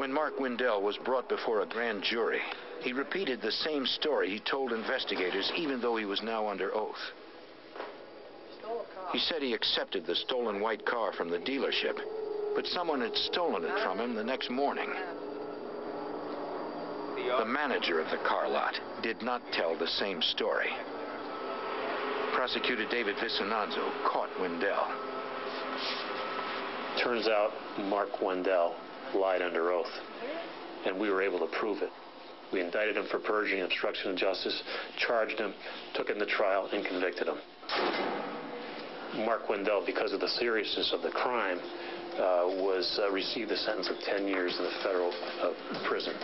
When Mark Wendell was brought before a grand jury, he repeated the same story he told investigators, even though he was now under oath. He said he accepted the stolen white car from the dealership, but someone had stolen it from him the next morning. The manager of the car lot did not tell the same story. Prosecutor David Vicinanzo caught Wendell. Turns out Mark Wendell lied under oath, and we were able to prove it. We indicted him for perjury and obstruction of justice, charged him, took him to trial, and convicted him. Mark Wendell, because of the seriousness of the crime, uh, was uh, received a sentence of 10 years in the federal uh, prison.